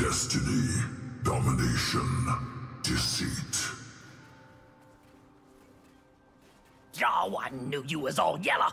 Destiny, domination, deceit. I knew you was all yellow.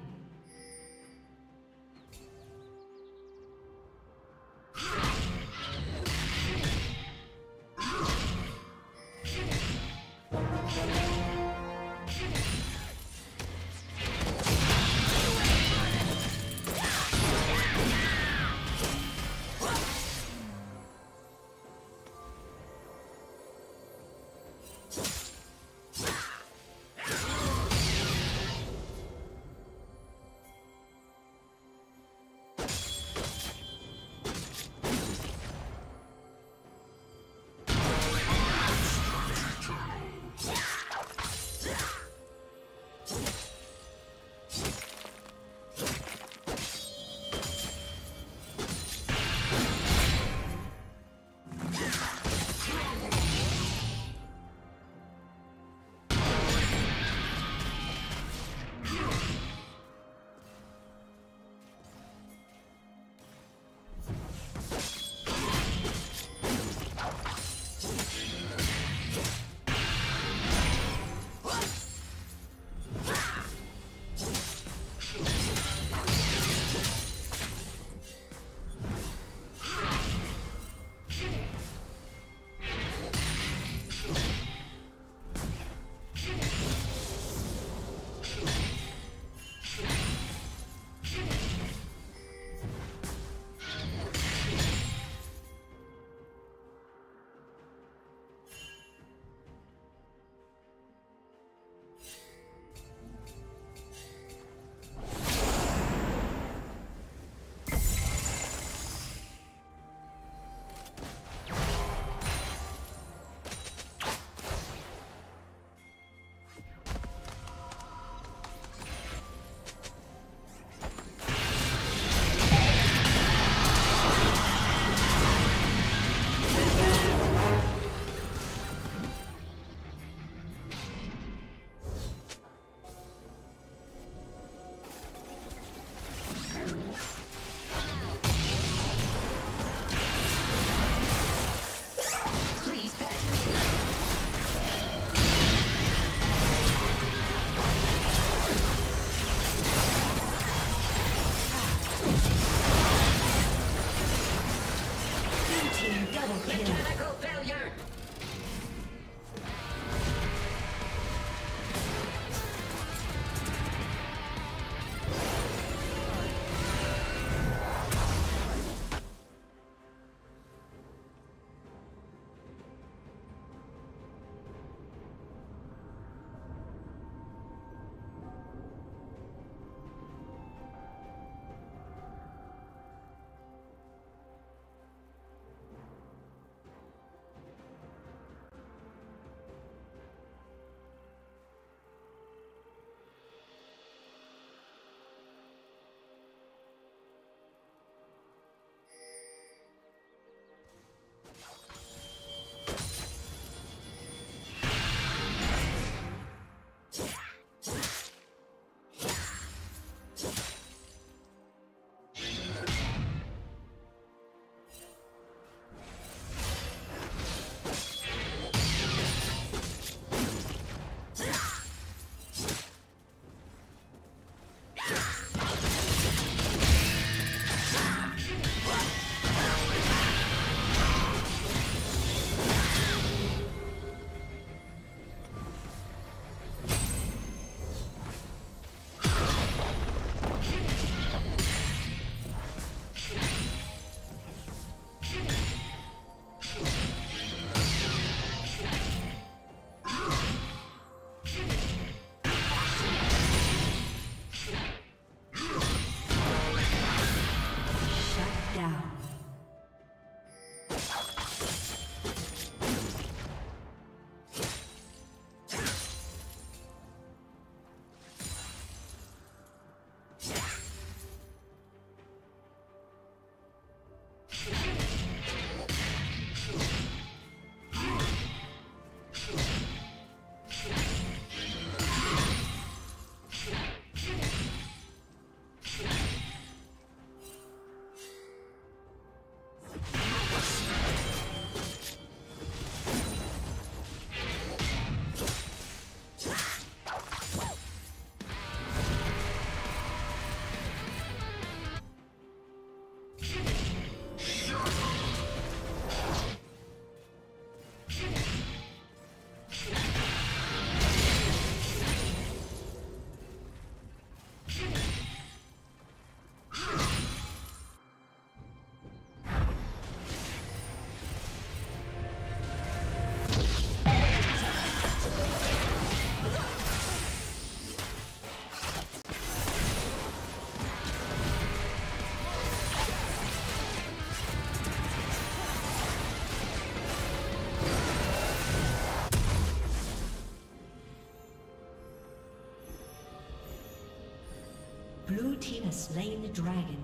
Slain the dragon.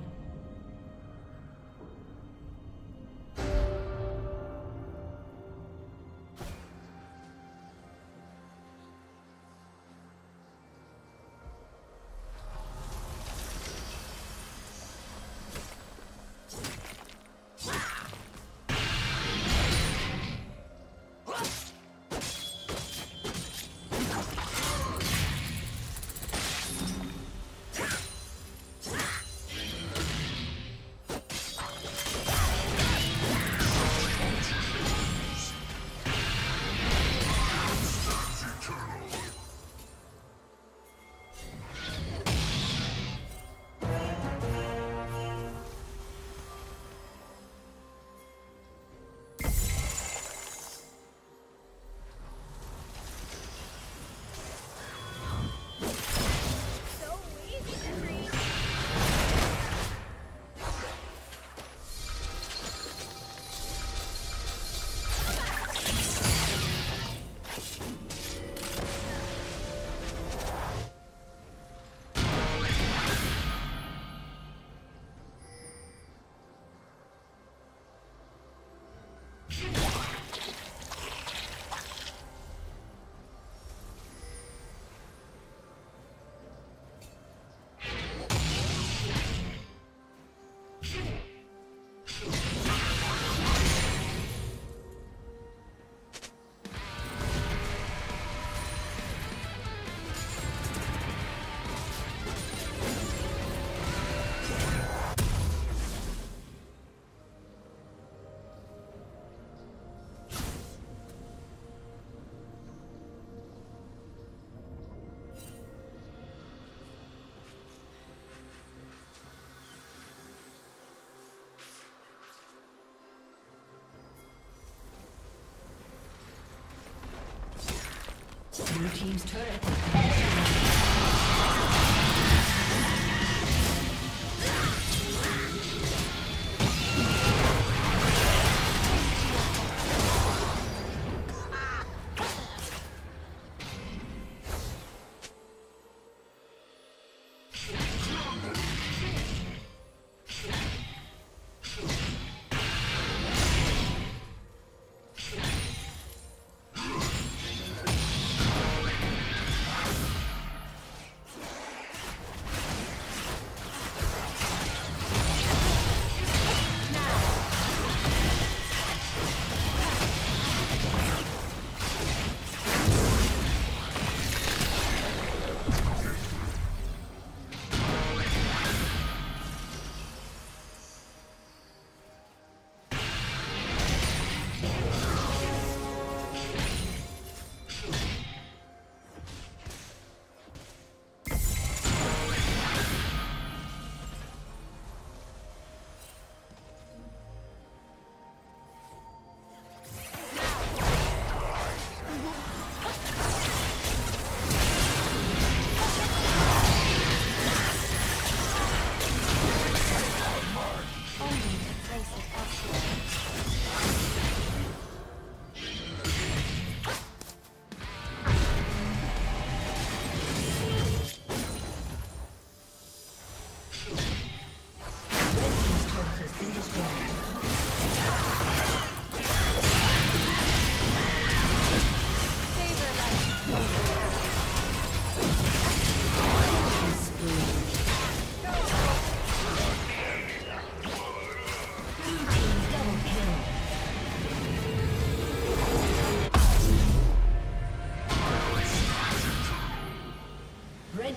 Blue team's turret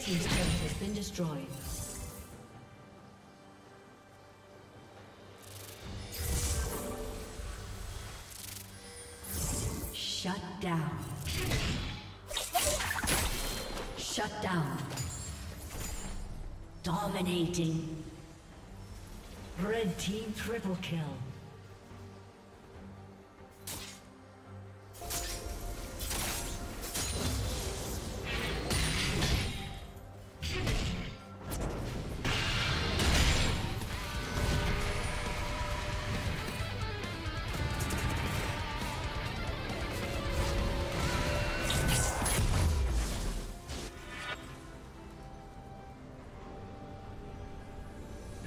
Team's turret has been destroyed. Shut down. Shut down. Dominating. Red Team triple kill.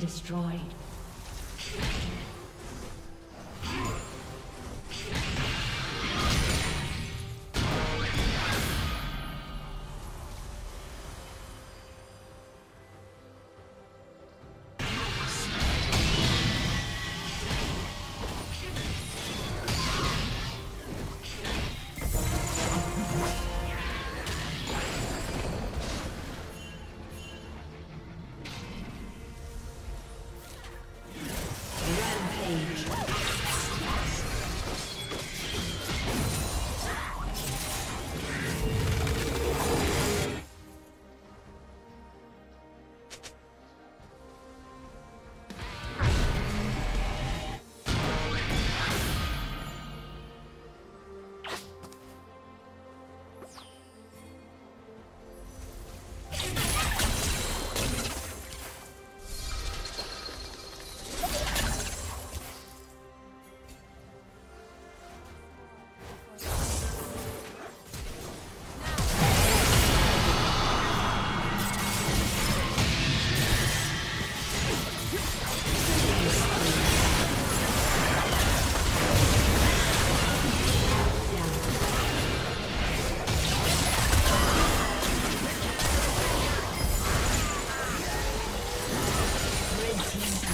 Destroyed.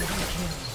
Double kill.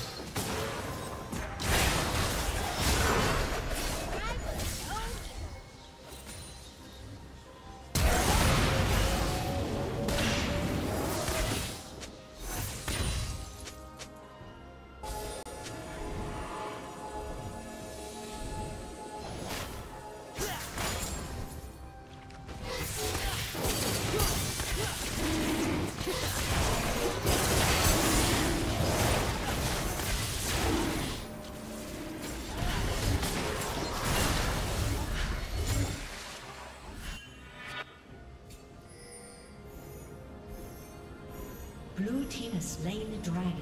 Slain the dragon.